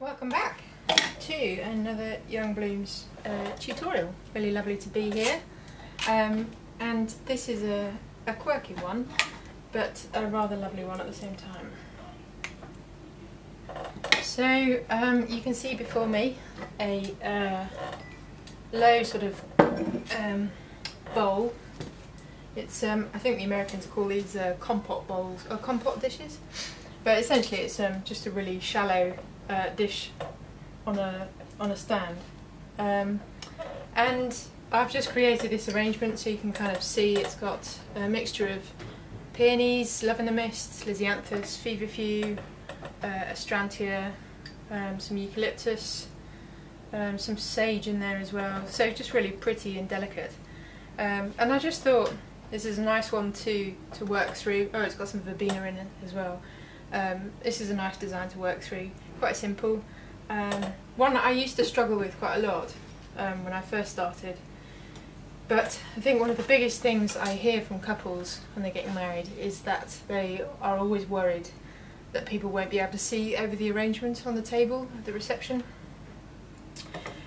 Welcome back to another Young Blooms uh, tutorial. Really lovely to be here. Um, and this is a, a quirky one, but a rather lovely one at the same time. So um, you can see before me a uh, low sort of um, bowl. It's um, I think the Americans call these uh, compote bowls or compote dishes, but essentially it's um, just a really shallow uh, dish on a on a stand. Um, and I've just created this arrangement so you can kind of see it's got a mixture of peonies, love in the mist, lisianthus, feverfew, uh, astrantia, um, some eucalyptus, um, some sage in there as well. So just really pretty and delicate. Um, and I just thought this is a nice one to to work through. Oh, it's got some verbena in it as well. Um, this is a nice design to work through. Quite simple. Um, one I used to struggle with quite a lot um, when I first started. But I think one of the biggest things I hear from couples when they're getting married is that they are always worried that people won't be able to see over the arrangement on the table at the reception.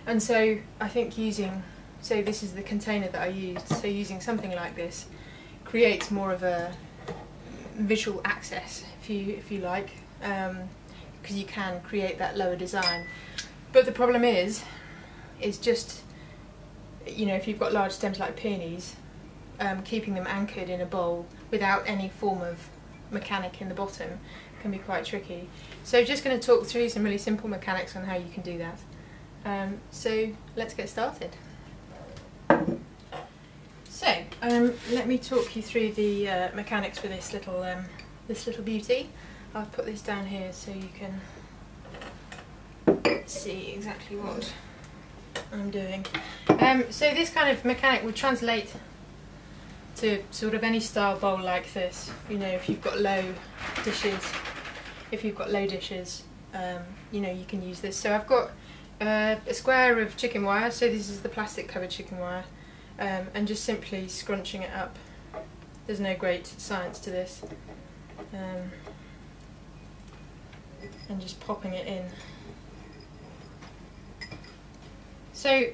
And so I think using, so this is the container that I used, so using something like this creates more of a visual access, if you if you like, because you can create that lower design. But the problem is, is just, you know, if you've got large stems like peonies, um, keeping them anchored in a bowl without any form of mechanic in the bottom can be quite tricky. So just going to talk through some really simple mechanics on how you can do that. Um, so let's get started. So um, let me talk you through the uh, mechanics for this little um, this little beauty. I'll put this down here so you can see exactly what I'm doing. Um, so this kind of mechanic would translate to sort of any style bowl like this. You know, if you've got low dishes, if you've got low dishes, um, you know, you can use this. So I've got uh, a square of chicken wire, so this is the plastic covered chicken wire, um, and just simply scrunching it up. There's no great science to this. Um, and just popping it in. So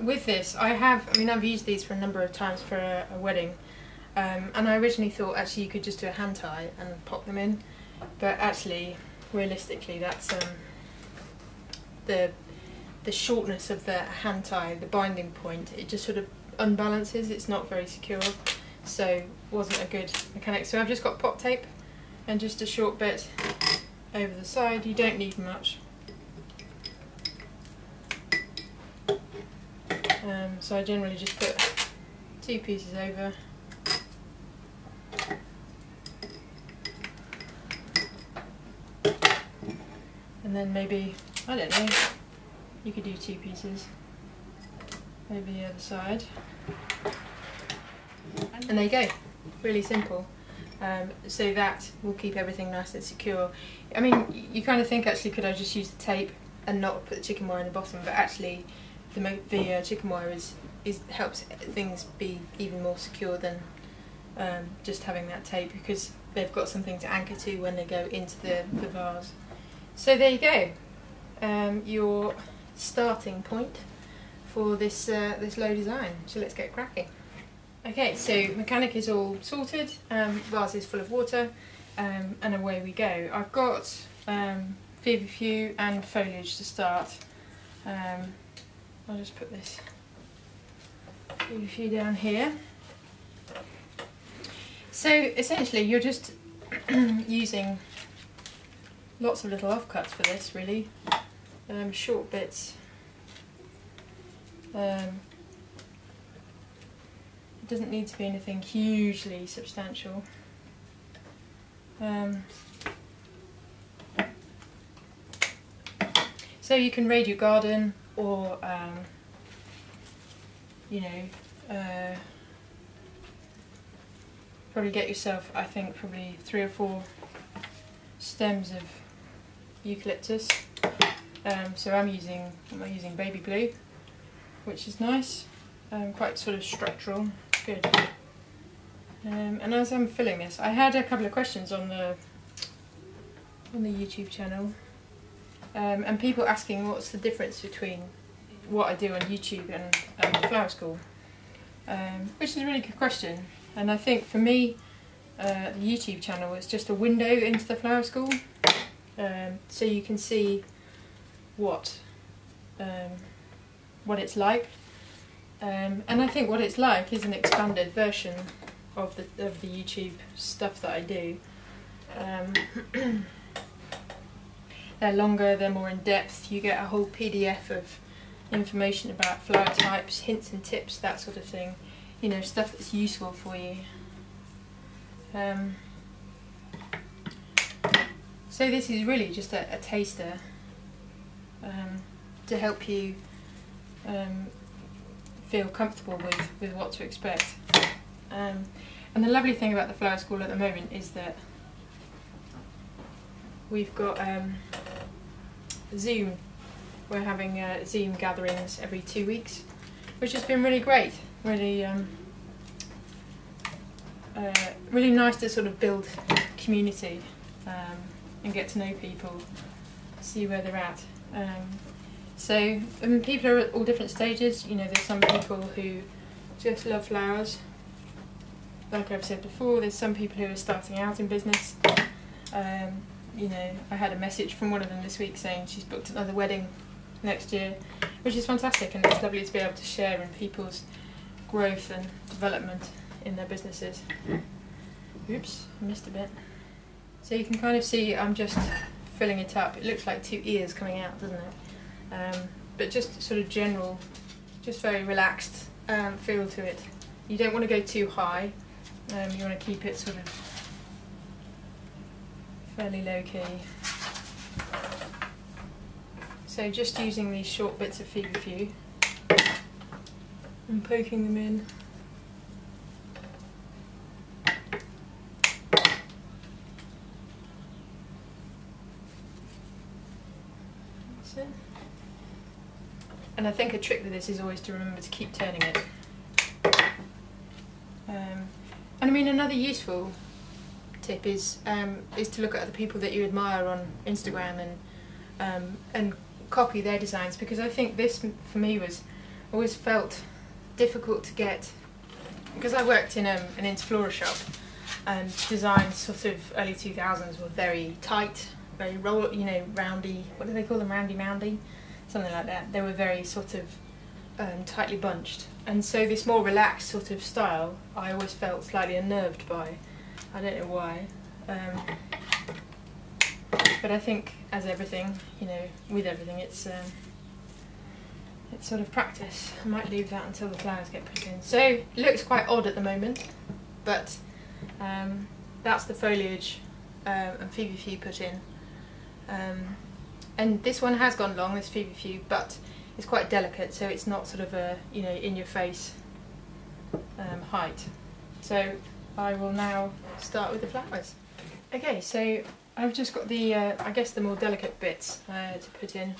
with this, I have, I mean I've used these for a number of times for a, a wedding, um, and I originally thought actually you could just do a hand tie and pop them in, but actually, realistically, that's um, the the shortness of the hand tie, the binding point, it just sort of unbalances, it's not very secure, so wasn't a good mechanic. So I've just got pop tape and just a short bit over the side, you don't need much. Um, so I generally just put two pieces over and then maybe, I don't know, you could do two pieces over the other side. And there you go, really simple. Um, so that will keep everything nice and secure. I mean, you kind of think actually could I just use the tape and not put the chicken wire in the bottom, but actually the, the uh, chicken wire is, is helps things be even more secure than um, just having that tape because they've got something to anchor to when they go into the, the vase. So there you go, um, your starting point for this, uh, this low design. So let's get cracking. Okay, so mechanic is all sorted, um, vase is full of water, um, and away we go. I've got um, feverfew and foliage to start. Um, I'll just put this feverfew down here. So essentially you're just using lots of little offcuts for this really, um, short bits. It doesn't need to be anything hugely substantial. Um, so you can raid your garden or um, you know uh, probably get yourself I think probably three or four stems of eucalyptus um, so I'm using I'm using baby blue which is nice um, quite sort of structural good um, and as I'm filling this I had a couple of questions on the on the YouTube channel Um, and people asking what's the difference between what I do on YouTube and, and Flower School, um, which is a really good question. And I think for me, uh, the YouTube channel is just a window into the Flower School, um, so you can see what um, what it's like. Um, and I think what it's like is an expanded version of the of the YouTube stuff that I do. Um, they're longer, they're more in depth. You get a whole PDF of information about flower types, hints and tips, that sort of thing. You know, stuff that's useful for you. Um, so this is really just a, a taster um, to help you um, feel comfortable with, with what to expect. Um, and the lovely thing about the flower school at the moment is that we've got um, Zoom. We're having uh, Zoom gatherings every two weeks, which has been really great. Really, um, uh, really nice to sort of build community um, and get to know people, see where they're at. So I mean, people are at all different stages. You know, there's some people who just love flowers. Like I've said before, there's some people who are starting out in business. Um, you know, I had a message from one of them this week saying she's booked another wedding next year, which is fantastic, and it's lovely to be able to share in people's growth and development in their businesses. Oops, missed a bit. So you can kind of see I'm just filling it up. It looks like two ears coming out, doesn't it? Um, but just sort of general, just very relaxed um, feel to it. You don't want to go too high. Um, you want to keep it sort of fairly low key. So just using these short bits of feverfew and poking them in. That's it. And I think a trick with this is always to remember to keep turning it. Um, and I mean another useful tip is um, is to look at the people that you admire on Instagram and um, and copy their designs because I think this for me was always felt difficult to get because I worked in um, an Interflora shop and designs sort of early 2000s were very tight, very roll, you know, roundy. What do they call them? Roundy moundy, something like that. They were very sort of um, tightly bunched, and so this more relaxed sort of style I always felt slightly unnerved by. I don't know why. Um, but I think, as everything, you know, with everything, it's um, it's sort of practice. I might leave that until the flowers get put in. So it looks quite odd at the moment, but um, that's the foliage um, and feverfew put in. Um, and this one has gone long, this feverfew, but it's quite delicate, so it's not sort of a you know in your face um, height. So I will now start with the flowers. Okay, so I've just got the, uh, I guess the more delicate bits uh, to put in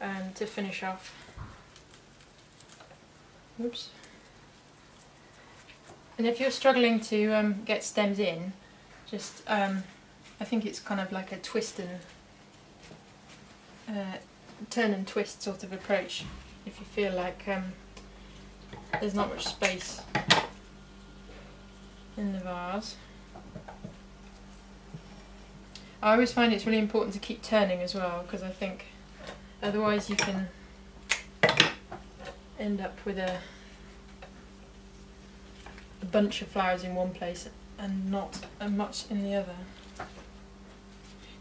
um, to finish off. Oops. And if you're struggling to um, get stems in, just, um, I think it's kind of like a twist and, uh, turn and twist sort of approach if you feel like um, there's not much space in the vase. I always find it's really important to keep turning as well because I think otherwise you can end up with a, a bunch of flowers in one place and not much in the other.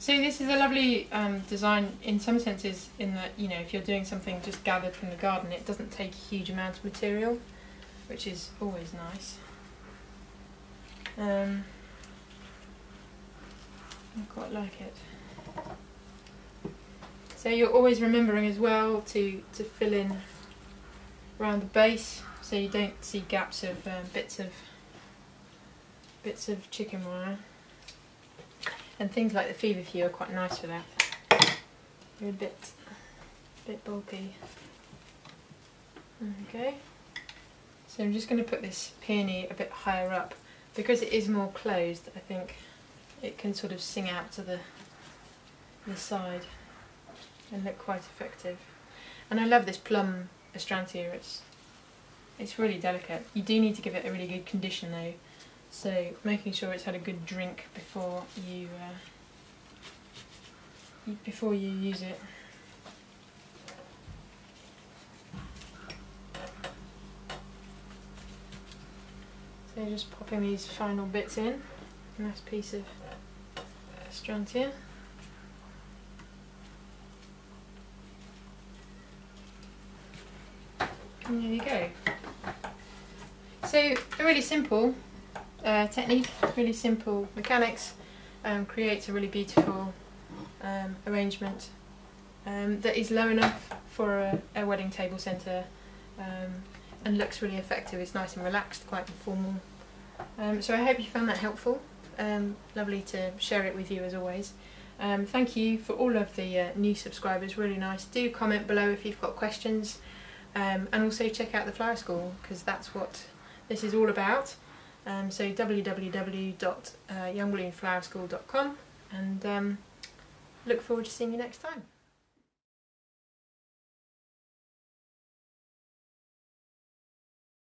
So this is a lovely um, design in some senses in that, you know, if you're doing something just gathered from the garden, it doesn't take a huge amount of material, which is always nice. Um, I quite like it. So you're always remembering as well to, to fill in around the base so you don't see gaps of um, bits of bits of chicken wire. And things like the feverfew are quite nice for that. They're a bit, bit bulky. Okay. So I'm just going to put this peony a bit higher up because it is more closed. I think it can sort of sing out to the the side and look quite effective. And I love this plum astrantia. It's it's really delicate. You do need to give it a really good condition though, so making sure it's had a good drink before you uh, before you use it. So just popping these final bits in. Nice piece of astrantia. And there you go. So really simple uh, technique, really simple mechanics um, creates a really beautiful um, arrangement um, that is low enough for a, a wedding table centre um, and looks really effective. It's nice and relaxed, quite informal. Um, so I hope you found that helpful. Lovely to share it with you as always. Um, thank you for all of the uh, new subscribers, really nice. Do comment below if you've got questions um, and also check out the flower school because that's what this is all about. Um, so www.youngbloomsflowerschool.com and um, look forward to seeing you next time.